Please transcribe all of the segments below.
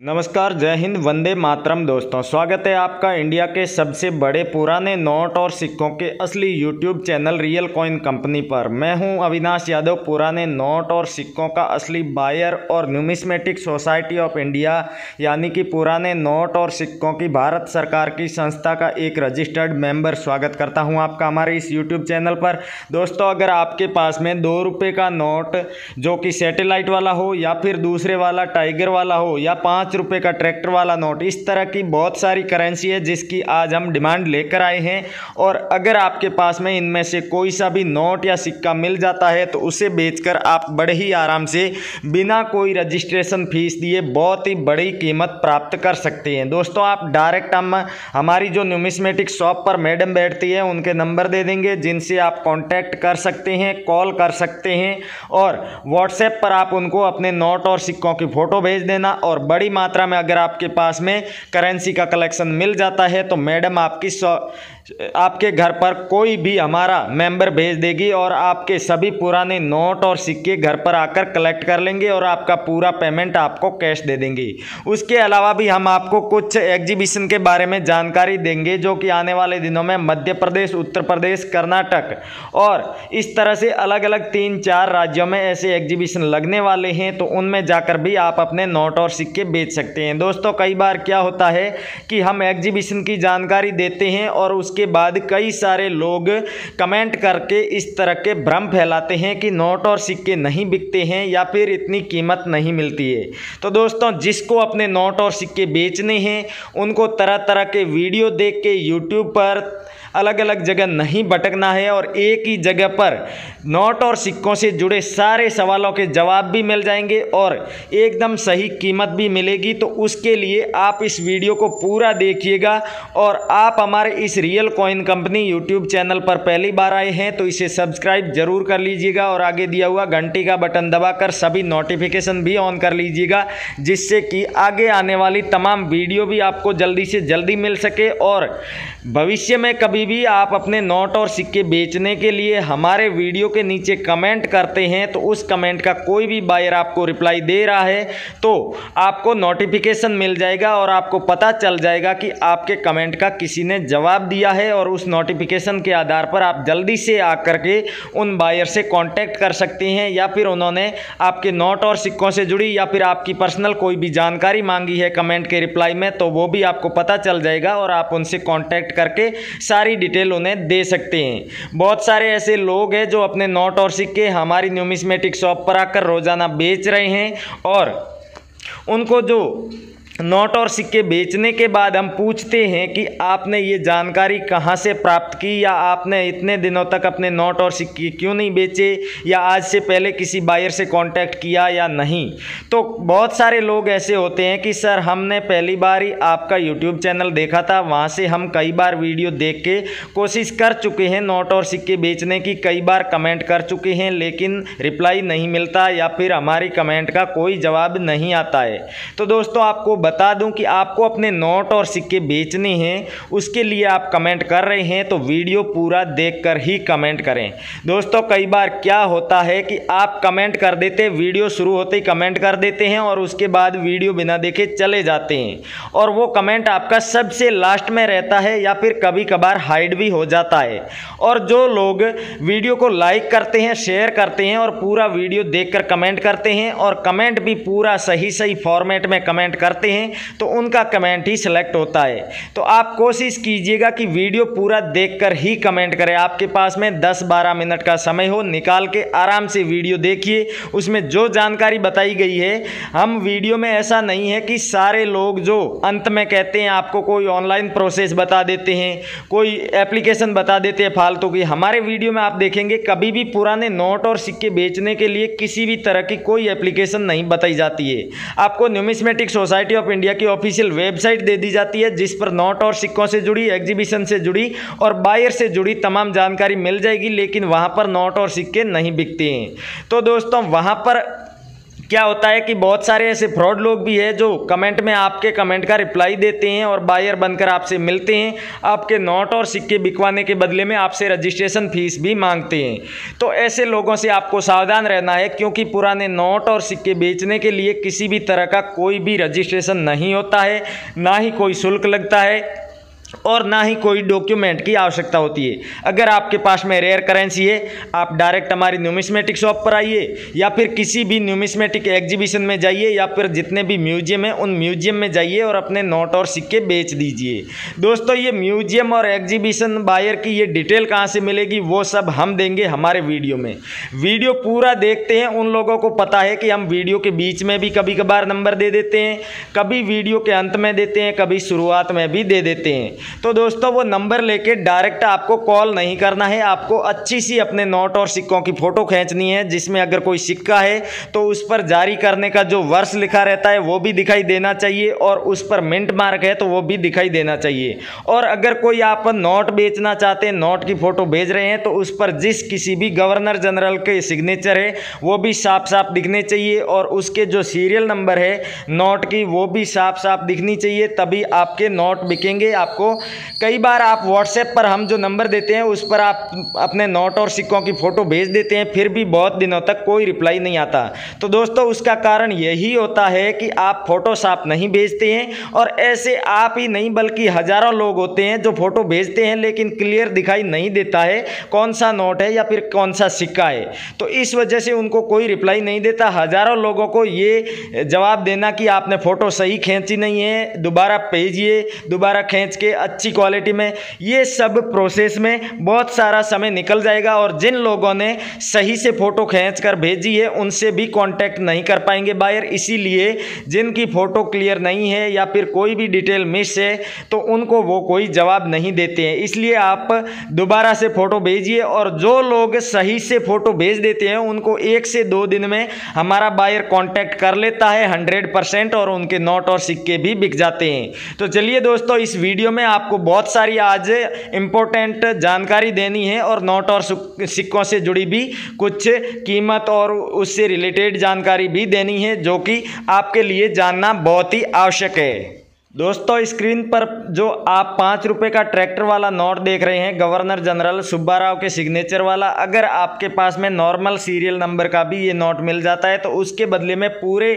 नमस्कार, जय हिंद, वंदे मातरम दोस्तों। स्वागत है आपका इंडिया के सबसे बड़े पुराने नोट और सिक्कों के असली YouTube channel real coin company पर। मैं हूँ अविनाश यादव, पुराने नोट और सिक्कों का असली बायर और न्यूमिस्मेटिक सोसाइटी ऑफ़ इंडिया यानी कि पुराने नोट और सिक्कों की भारत सरकार की संस्था का एक रजिस्टर्ड मेंबर स्वागत करता हूँ आपका हमारे इस यूट्यूब चैनल पर। दोस्तों, अगर आपके पास में दो रुपये का नोट जो कि सेटेलाइट वाला हो या फिर दूसरे वाला टाइगर वाला हो या पाँच पाँच रुपये का ट्रैक्टर वाला नोट। इस तरह की बहुत सारी करेंसी है जिसकी आज हम डिमांड लेकर आए हैं। और अगर आपके पास में इनमें से कोई सा भी नोट या सिक्का मिल जाता है तो उसे बेचकर आप बड़े ही आराम से बिना कोई रजिस्ट्रेशन फ़ीस दिए बहुत ही बड़ी कीमत प्राप्त कर सकते हैं। दोस्तों, आप डायरेक्ट हम, हमारी जो न्यूमिस्मेटिक शॉप पर मैडम बैठती है, उनके नंबर दे देंगे, जिनसे आप कॉन्टैक्ट कर सकते हैं, कॉल कर सकते हैं। और व्हाट्सएप पर आप उनको अपने नोट और सिक्कों की फ़ोटो भेज देना और बड़ी मात्रा में अगर आपके पास में करेंसी का कलेक्शन मिल जाता है तो मैडम आपकी आपके घर पर कोई भी हमारा मेंबर भेज देगी और आपके सभी पुराने नोट और सिक्के घर पर आकर कलेक्ट कर लेंगे और आपका पूरा पेमेंट आपको कैश दे देंगे। उसके अलावा भी हम आपको कुछ एग्जीबिशन के बारे में जानकारी देंगे जो कि आने वाले दिनों में मध्य प्रदेश, उत्तर प्रदेश, कर्नाटक और इस तरह से अलग अलग तीन चार राज्यों में ऐसे एग्जीबिशन लगने वाले हैं तो उनमें जाकर भी आप अपने नोट और सिक्के बेच सकते हैं। दोस्तों, कई बार क्या होता है कि हम एग्जीबिशन की जानकारी देते हैं और उस उसके बाद कई सारे लोग कमेंट करके इस तरह के भ्रम फैलाते हैं कि नोट और सिक्के नहीं बिकते हैं या फिर इतनी कीमत नहीं मिलती है। तो दोस्तों, जिसको अपने नोट और सिक्के बेचने हैं, उनको तरह तरह के वीडियो देख के यूट्यूब पर अलग अलग जगह नहीं भटकना है और एक ही जगह पर नोट और सिक्कों से जुड़े सारे सवालों के जवाब भी मिल जाएँगे और एकदम सही कीमत भी मिलेगी। तो उसके लिए आप इस वीडियो को पूरा देखिएगा और आप हमारे इस real coin company YouTube channel पर पहली बार आए हैं तो इसे सब्सक्राइब ज़रूर कर लीजिएगा और आगे दिया हुआ घंटी का बटन दबाकर सभी नोटिफिकेशन भी ऑन कर लीजिएगा, जिससे कि आगे आने वाली तमाम वीडियो भी आपको जल्दी से जल्दी मिल सके और भविष्य में कभी भी आप अपने नोट और सिक्के बेचने के लिए हमारे वीडियो के नीचे कमेंट करते हैं तो उस कमेंट का कोई भी बायर आपको रिप्लाई दे रहा है तो आपको नोटिफिकेशन मिल जाएगा और आपको पता चल जाएगा कि आपके कमेंट का किसी ने जवाब दिया है और उस नोटिफिकेशन के आधार पर आप जल्दी से आकर के उन बायर से कॉन्टैक्ट कर सकते हैं या फिर उन्होंने आपके नोट और सिक्कों से जुड़ी या फिर आपकी पर्सनल कोई भी जानकारी मांगी है कमेंट के रिप्लाई में तो वो भी आपको पता चल जाएगा और आप उनसे कॉन्टैक्ट करके सारी सारी डिटेल उन्हें दे सकते हैं। बहुत सारे ऐसे लोग हैं जो अपने नोट और सिक्के हमारी न्यूमिस्मेटिक शॉप पर आकर रोज़ाना बेच रहे हैं और उनको जो नोट और सिक्के बेचने के बाद हम पूछते हैं कि आपने ये जानकारी कहाँ से प्राप्त की या आपने इतने दिनों तक अपने नोट और सिक्के क्यों नहीं बेचे या आज से पहले किसी बायर से कांटेक्ट किया या नहीं? तो बहुत सारे लोग ऐसे होते हैं कि, सर, हमने पहली बार ही आपका यूट्यूब चैनल देखा था। वहाँ से हम कई बार वीडियो देख के कोशिश कर चुके हैं नोट और सिक्के बेचने की। कई बार कमेंट कर चुके हैं, लेकिन रिप्लाई नहीं मिलता या फिर हमारी कमेंट का कोई जवाब नहीं आता है। तो दोस्तों, आपको बता दूँ कि आपको अपने नोट और सिक्के बेचने हैं, उसके लिए आप कमेंट कर रहे हैं तो वीडियो पूरा देखकर ही कमेंट करें। दोस्तों, कई बार क्या होता है कि आप कमेंट कर देते, वीडियो शुरू होते ही कमेंट कर देते हैं और उसके बाद वीडियो बिना देखे चले जाते हैं। और वो कमेंट आपका सबसे लास्ट में रहता है या फिर कभी कभार हाइड भी हो जाता है। और जो लोग वीडियो को लाइक करते हैं, शेयर करते हैं और पूरा वीडियो देखकर कमेंट करते हैं और कमेंट भी पूरा सही सही फॉर्मेट में कमेंट करते हैं तो उनका कमेंट ही सिलेक्ट होता है। तो आप कोशिश कीजिएगा कि वीडियो पूरा देखकर ही कमेंट करें। आपके पास में 10-12 मिनट का समय हो, निकाल के आराम से वीडियो देखिए। उसमें जो जानकारी बताई गई है, हम वीडियो में ऐसा नहीं है कि सारे लोग जो अंत में कहते हैं, आपको कोई ऑनलाइन प्रोसेस बता देते हैं, कोई एप्लीकेशन बता देते हैं फालतू की। हमारे वीडियो में आप देखेंगे, कभी भी पुराने नोट और सिक्के बेचने के लिए किसी भी तरह की कोई एप्लीकेशन नहीं बताई जाती है। आपको न्यूमिस्मेटिक सोसाइटी इंडिया की ऑफिशियल वेबसाइट दे दी जाती है, जिस पर नोट और सिक्कों से जुड़ी एग्जीबिशन से जुड़ी और बायर से जुड़ी तमाम जानकारी मिल जाएगी, लेकिन वहाँ पर नोट और सिक्के नहीं बिकते हैं। तो दोस्तों, वहाँ पर क्या होता है कि बहुत सारे ऐसे फ्रॉड लोग भी हैं जो कमेंट में आपके कमेंट का रिप्लाई देते हैं और बायर बनकर आपसे मिलते हैं, आपके नोट और सिक्के बिकवाने के बदले में आपसे रजिस्ट्रेशन फ़ीस भी मांगते हैं। तो ऐसे लोगों से आपको सावधान रहना है क्योंकि पुराने नोट और सिक्के बेचने के लिए किसी भी तरह का कोई भी रजिस्ट्रेशन नहीं होता है, ना ही कोई शुल्क लगता है। और ना ही कोई डॉक्यूमेंट की आवश्यकता होती है। अगर आपके पास में रेयर करेंसी है, आप डायरेक्ट हमारी न्यूमिस्मेटिक शॉप पर आइए, या फिर किसी भी न्यूमिस्मेटिक एग्जीबिशन में जाइए, या फिर जितने भी म्यूज़ियम हैं, उन म्यूज़ियम में जाइए और अपने नोट और सिक्के बेच दीजिए। दोस्तों, ये म्यूज़ियम और एग्जीबिशन बायर की ये डिटेल कहाँ से मिलेगी, वो सब हम देंगे हमारे वीडियो में। वीडियो पूरा देखते हैं, उन लोगों को पता है कि हम वीडियो के बीच में भी कभी कभार नंबर दे देते हैं, कभी वीडियो के अंत में देते हैं, कभी शुरुआत में भी दे देते हैं। तो दोस्तों, वो नंबर लेके डायरेक्ट आपको कॉल नहीं करना है। आपको अच्छी सी अपने नोट और सिक्कों की फ़ोटो खींचनी है, जिसमें अगर कोई सिक्का है तो उस पर जारी करने का जो वर्ष लिखा रहता है, वो भी दिखाई देना चाहिए और उस पर मिंट मार्क है तो वो भी दिखाई देना चाहिए। और अगर कोई आप नोट बेचना चाहते हैं, नोट की फ़ोटो भेज रहे हैं तो उस पर जिस किसी भी गवर्नर जनरल के सिग्नेचर है, वो भी साफ़ साफ़ दिखने चाहिए और उसके जो सीरियल नंबर है नोट की, वो भी साफ़ साफ़ दिखनी चाहिए, तभी आपके नोट बिकेंगे, आपको कई बार आप व्हाट्सएप पर हम जो नंबर देते हैं, उस पर आप अपने नोट और सिक्कों की फ़ोटो भेज देते हैं, फिर भी बहुत दिनों तक कोई रिप्लाई नहीं आता। तो दोस्तों, उसका कारण यही होता है कि आप फ़ोटो साफ़ नहीं भेजते हैं और ऐसे आप ही नहीं, बल्कि हज़ारों लोग होते हैं जो फ़ोटो भेजते हैं, लेकिन क्लियर दिखाई नहीं देता है कौन सा नोट है या फिर कौन सा सिक्का है। तो इस वजह से उनको कोई रिप्लाई नहीं देता। हज़ारों लोगों को ये जवाब देना कि आपने फ़ोटो सही खींची नहीं है, दोबारा भेजिए, दोबारा खींच के अच्छी क्वालिटी में, ये सब प्रोसेस में बहुत सारा समय निकल जाएगा और जिन लोगों ने सही से फ़ोटो खींच कर भेजी है, उनसे भी कांटेक्ट नहीं कर पाएँगे बायर इसीलिए जिनकी फ़ोटो क्लियर नहीं है या फिर कोई भी डिटेल मिस है तो उनको वो कोई जवाब नहीं देते हैं। इसलिए आप दोबारा से फ़ोटो भेजिए और जो लोग सही से फ़ोटो भेज देते हैं, उनको एक से दो दिन में हमारा बायर कॉन्टैक्ट कर लेता है हंड्रेड परसेंट और उनके नोट और सिक्के भी बिक जाते हैं। तो चलिए दोस्तों, इस वीडियो में आपको बहुत सारी आज इम्पोर्टेंट जानकारी देनी है और नोट और सिक्कों से जुड़ी भी कुछ कीमत और उससे रिलेटेड जानकारी भी देनी है, जो कि आपके लिए जानना बहुत ही आवश्यक है। दोस्तों, स्क्रीन पर जो आप पाँच रुपये का ट्रैक्टर वाला नोट देख रहे हैं, गवर्नर जनरल सुब्बा राव के सिग्नेचर वाला, अगर आपके पास में नॉर्मल सीरियल नंबर का भी ये नोट मिल जाता है तो उसके बदले में पूरे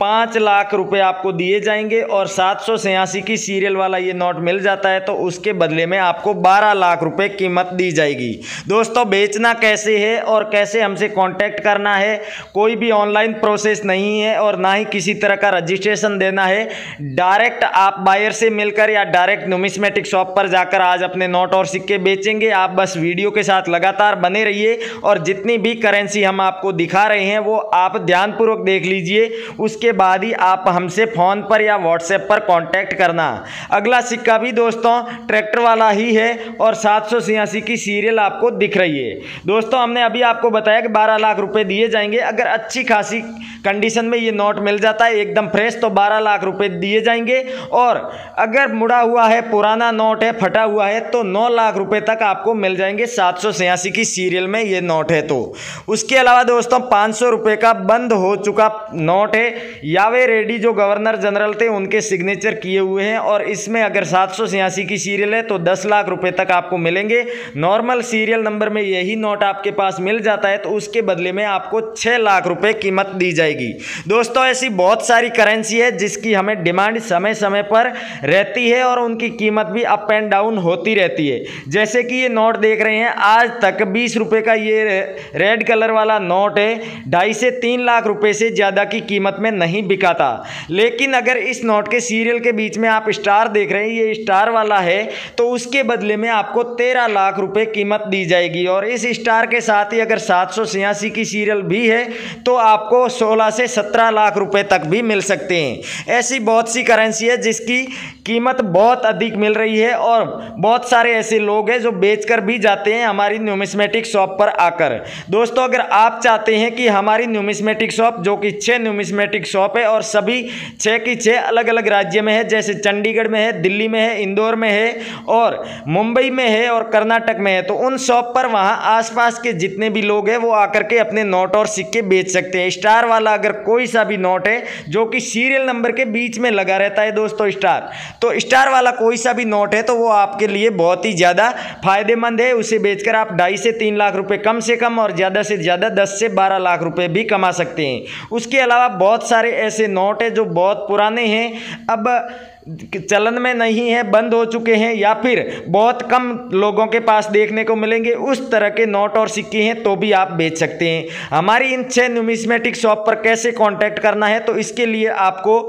पाँच लाख रुपए आपको दिए जाएँगे और सात सौ छियासी की सीरियल वाला ये नोट मिल जाता है तो उसके बदले में आपको बारह लाख रुपये कीमत दी जाएगी। दोस्तों, बेचना कैसे है और कैसे हमसे कॉन्टैक्ट करना है, कोई भी ऑनलाइन प्रोसेस नहीं है और ना ही किसी तरह का रजिस्ट्रेशन देना है डायरेक्ट आप बायर से मिलकर या डायरेक्ट नुमिस्मेटिक शॉप पर जाकर आज अपने नोट और सिक्के बेचेंगे। आप बस वीडियो के साथ लगातार बने रहिए और जितनी भी करेंसी हम आपको दिखा रहे हैं, वो आप ध्यानपूर्वक देख लीजिए। उसके बाद ही आप हमसे फ़ोन पर या व्हाट्सएप पर कॉन्टैक्ट करना। अगला सिक्का भी दोस्तों ट्रैक्टर वाला ही है और सात सौ छियासी की सीरियल आपको दिख रही है। दोस्तों, हमने अभी आपको बताया कि बारह लाख रुपये दिए जाएँगे। अगर अच्छी खासी कंडीशन में ये नोट मिल जाता है, एकदम फ्रेश तो बारह लाख रुपये दिए जाएँगे और अगर मुड़ा हुआ है, पुराना नोट है, फटा हुआ है तो नौ लाख रुपए तक आपको मिल जाएँगे सात सौ छियासी की सीरियल में ये नोट है तो। उसके अलावा दोस्तों, पाँच सौ रुपये का बंद हो चुका नोट है। यावे रेड्डी जो गवर्नर जनरल थे, उनके सिग्नेचर किए हुए हैं और इसमें अगर सात सौ छियासी की सीरियल है तो दस लाख रुपए तक आपको मिलेंगे। नॉर्मल सीरियल नंबर में यही नोट आपके पास मिल जाता है तो उसके बदले में आपको छः लाख रुपये कीमत दी जाएगी। दोस्तों, ऐसी बहुत सारी करेंसी है, जिसकी हमें डिमांड समय समय समय पर रहती है और उनकी कीमत भी अप एंड डाउन होती रहती है। जैसे कि ये नोट देख रहे हैं, आज तक बीस रुपये का ये रेड कलर वाला नोट है, ढाई से तीन लाख रुपए से ज़्यादा की कीमत में नहीं बिका था लेकिन अगर इस नोट के सीरियल के बीच में आप स्टार देख रहे हैं, ये स्टार वाला है तो उसके बदले में आपको तेरह लाख रुपए कीमत दी जाएगी। और इस स्टार के साथ ही अगर सात सौ छियासी की सीरियल भी है तो आपको सोलह से सत्रह लाख रुपए तक भी मिल सकते हैं। ऐसी बहुत सी करेंसी है जिसकी कीमत बहुत अधिक मिल रही है और बहुत सारे ऐसे लोग हैं जो बेचकर भी जाते हैं हमारी न्यूमिस्मेटिक शॉप पर आकर। दोस्तों, अगर आप चाहते हैं कि हमारी न्यूमिस्मेटिक शॉप जो कि छः न्यूमिस्मेटिक शॉप है और सभी छः की छः अलग अलग राज्य में है, जैसे चंडीगढ़ में है, दिल्ली में है, इंदौर में है और मुंबई में है और कर्नाटक में है तो उन शॉप पर वहाँ आसपास के जितने भी लोग हैं, वो आकर के अपने नोट और सिक्के बेच सकते हैं। स्टार वाला अगर कोई सा भी नोट है, जो कि सीरियल नंबर के बीच में लगा रहता है, दोस्तों स्टार। तो स्टार वाला कोई सा भी नोट है तो वो आपके लिए बहुत ही ज़्यादा फ़ायदेमंद है। उसे बेचकर आप ढाई से तीन लाख रुपए कम से कम और ज़्यादा से ज़्यादा दस से बारह लाख रुपए भी कमा सकते हैं। उसके अलावा बहुत सारे ऐसे नोट हैं जो बहुत पुराने हैं, अब चलन में नहीं है, बंद हो चुके हैं, या फिर बहुत कम लोगों के पास देखने को मिलेंगे। उस तरह के नोट और सिक्के हैं तो भी आप बेच सकते हैं। हमारी इन छः न्यूमिस्मेटिक शॉप पर कैसे कांटेक्ट करना है तो इसके लिए आपको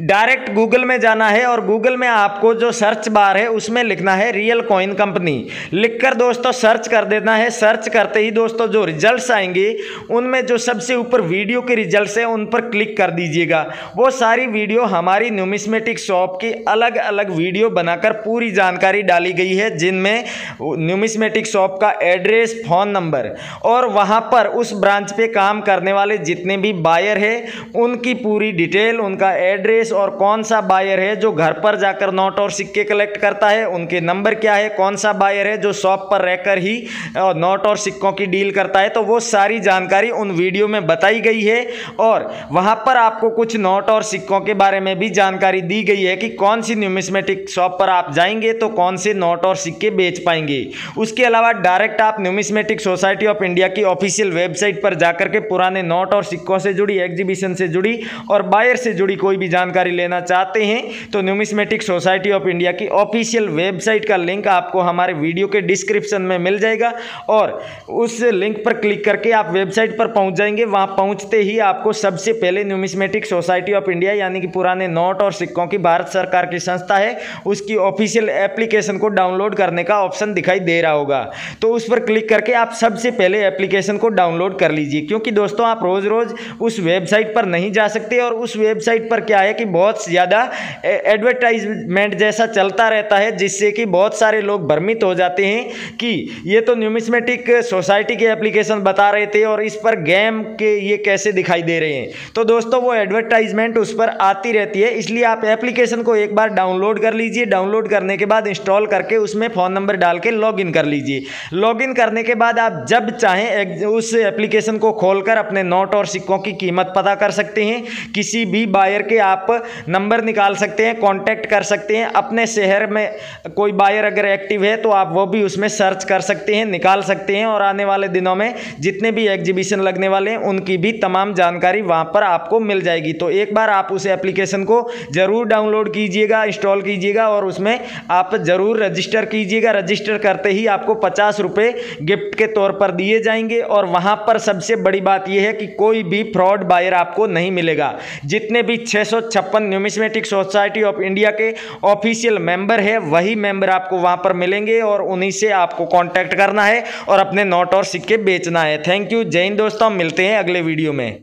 डायरेक्ट गूगल में जाना है और गूगल में आपको जो सर्च बार है, उसमें लिखना है रियल कॉइन कंपनी लिखकर दोस्तों सर्च कर देना है। सर्च करते ही दोस्तों जो रिजल्ट्स आएँगे, उनमें जो सबसे ऊपर वीडियो के रिजल्ट्स हैं, उन पर क्लिक कर दीजिएगा। वो सारी वीडियो हमारी न्यूमिस्मेटिक शॉप की अलग अलग वीडियो बनाकर पूरी जानकारी डाली गई है, जिनमें न्यूमिस्मेटिक शॉप का एड्रेस फ़ोन नंबर और वहाँ पर उस ब्रांच पे काम करने वाले जितने भी बायर है, उनकी पूरी डिटेल उनका एड्रेस एड्रेस और कौन सा बायर है जो घर पर जाकर नोट और सिक्के कलेक्ट करता है, उनके नंबर क्या है, कौन सा बायर है जो शॉप पर रहकर ही नोट और सिक्कों की डील करता है तो वो सारी जानकारी उन वीडियो में बताई गई है और वहाँ पर आपको कुछ नोट और सिक्कों के बारे में भी जानकारी दी गई है कि कौन सी न्यूमिस्मेटिक शॉप पर आप जाएँगे तो कौन से नोट और सिक्के बेच पाएँगे। उसके अलावा डायरेक्ट आप न्यूमिस्मेटिक सोसाइटी ऑफ़ इंडिया की ऑफिशियल वेबसाइट पर जाकर के पुराने नोट और सिक्कों से जुड़ी एग्जीबिशन से जुड़ी और बायर से जुड़ी कोई भी जानकारी लेना चाहते हैं तो न्यूमिस्मेटिक सोसाइटी ऑफ़ इंडिया की ऑफिशियल वेबसाइट का लिंक आपको हमारे वीडियो के डिस्क्रिप्शन में मिल जाएगा और उस लिंक पर क्लिक करके आप वेबसाइट पर पहुँच जाएँगे। वहाँ पहुँचते ही आपको सबसे पहले न्यूमिस्मेटिक सोसाइटी ऑफ़ इंडिया यानी कि पुराने नोट और सिक्कों की भारत सरकार की संस्था है, उसकी ऑफिशियल एप्लीकेशन को डाउनलोड करने का ऑप्शन दिखाई दे रहा होगा। तो उस पर क्लिक करके आप सबसे पहले एप्लीकेशन को डाउनलोड कर लीजिए, क्योंकि दोस्तों आप रोज़ रोज़ उस वेबसाइट पर नहीं जा सकते और उस वेबसाइट पर क्या है कि बहुत ज़्यादा एडवर्टाइजमेंट जैसा चलता रहता है, जिससे कि बहुत सारे लोग भ्रमित हो जाते हैं कि ये तो न्यूमिस्मेटिक सोसाइटी के एप्लीकेशन बता रहे थे और इस पर गेम के ये कैसे दिखाई दे रहे हैं। तो दोस्तों, वो एडवर्टाइजमेंट उस पर आती रहती है, इसलिए आप एप्लीकेशन को एक बार डाउनलोड कर लीजिए। डाउनलोड करने के बाद इंस्टॉल करके उसमें फ़ोन नंबर डाल के लॉग कर लीजिए। लॉग करने के बाद आप जब चाहें उस एप्लीकेशन को खोलकर अपने नोट और सिक्कों की कीमत पता कर सकते हैं। किसी भी बायर के आप आप नंबर निकाल सकते हैं कांटेक्ट कर सकते हैं। अपने शहर में कोई बायर अगर एक्टिव है तो आप वो भी उसमें सर्च कर सकते हैं, निकाल सकते हैं और आने वाले दिनों में जितने भी एग्जीबिशन लगने वाले हैं, उनकी भी तमाम जानकारी वहाँ पर आपको मिल जाएगी। तो एक बार आप उस एप्लीकेशन को ज़रूर डाउनलोड कीजिएगा इंस्टॉल कीजिएगा और उसमें आप ज़रूर रजिस्टर कीजिएगा। रजिस्टर करते ही आपको पचास रुपये गिफ्ट के तौर पर दिए जाएँगे और वहाँ पर सबसे बड़ी बात यह है कि कोई भी फ्रॉड बायर आपको नहीं मिलेगा। जितने भी छः छप्पन न्यूमिस्मेटिक सोसाइटी ऑफ़ इंडिया के ऑफिशियल मेंबर है। वही मेंबर आपको वहाँ पर मिलेंगे और उन्हीं से आपको कांटेक्ट करना है और अपने नोट और सिक्के बेचना है। Thank you. जय हिंद दोस्तों मिलते हैं अगले वीडियो में।